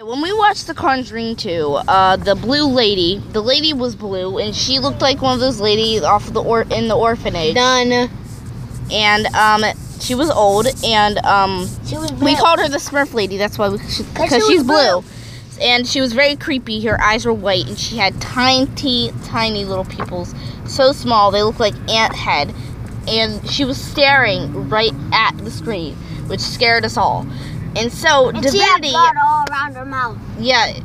When we watched The Conjuring 2, uh, the blue lady, the lady was blue, and she looked like one of those ladies off of the or in the orphanage. Done. And um, she was old, and um, was we called her the Smurf lady. That's why we because she she's was blue. And she was very creepy. Her eyes were white, and she had tiny, tiny little pupils, so small they looked like ant head. And she was staring right at the screen, which scared us all. And so And she had Divinity, blood all around her mouth. yeah.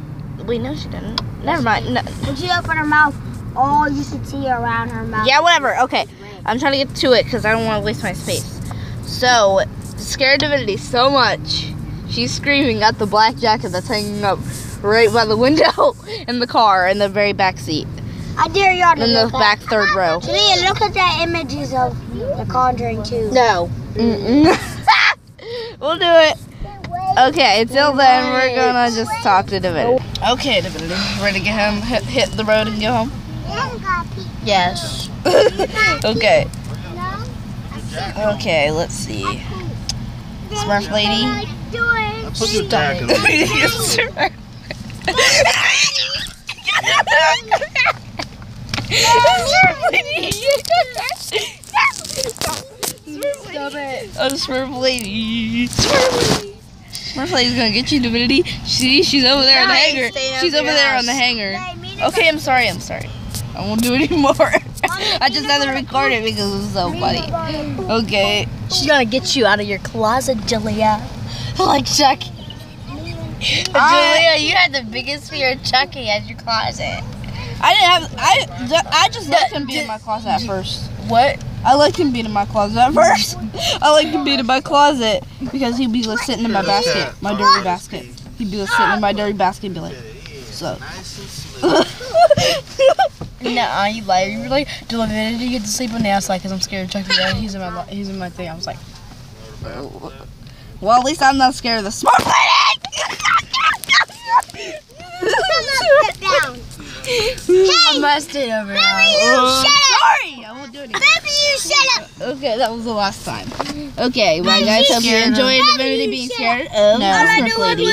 we no, she didn't. Never mind. No. When she opened her mouth, all you could see around her mouth. Yeah, whatever. Okay, I'm trying to get to it because I don't want to waste my space. So, scared Divinity so much, she's screaming at the black jacket that's hanging up right by the window in the car in the very back seat, I dare y'all to in the look back third row. Talia, look at the images of The Conjuring 2. No. we'll do it. Okay, until then, we're gonna just talk to Divinity. Okay, Divinity, ready to get home? Hit, hit the road and go home. Yes. okay. Okay, let's see. Smurf lady. Put your jacket on. Stop it. Oh, Smurf lady. Smurf lady. Lady's gonna get you, Divinity. See, she's over there on the hanger. She's over there on the hanger. Okay, I'm sorry, I'm sorry. I won't do it anymore. I just had to record it because it was so funny. Okay. She's gonna get you out of your closet, Julia. Like Chucky. Julia, ah, you had the biggest fear of Chucky as your closet. I didn't have. I I just liked him being in my closet at first. What? I liked him being in my closet at first. I liked him being in my closet because he'd be like sitting in my basket, my dirty basket. He'd be like sitting in my dirty basket and be like, so. Nah, you liar. You were like, do I did you get to sleep on the outside because I'm scared of Chucky? Yeah, he's in my he's in my thing. I was like, Well, at least I'm not scared of the smart lady. I must it over here. Uh, Sorry, I won't do it again. Baby, you shut up. Okay, that was the last time. Okay, well, guys, hope you scared of- enjoyed Divinity being scared of No. the lady.